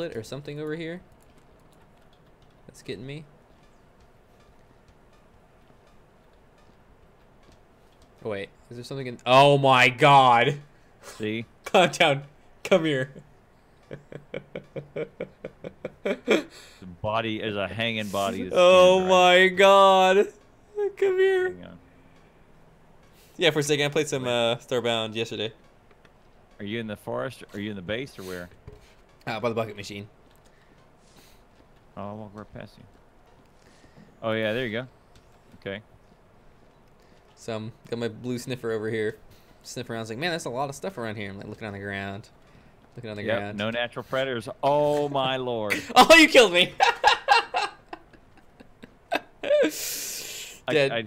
triplet or something over here. That's getting me. Oh, wait, is there something in? Oh my God! See? Clown Town, come here. The body is a hanging body. oh right. my God! Come here. Hang on. Yeah, for a second, I played some uh, Starbound yesterday. Are you in the forest? Are you in the base or where? Uh, by the bucket machine. Oh, I'll walk right past you. Oh yeah, there you go. Okay. So I'm got my blue sniffer over here, sniffing around. I was like, man, that's a lot of stuff around here. I'm like looking on the ground, looking on the Yep. ground. No natural predators. Oh my lord. Oh, you killed me. I, Dead. I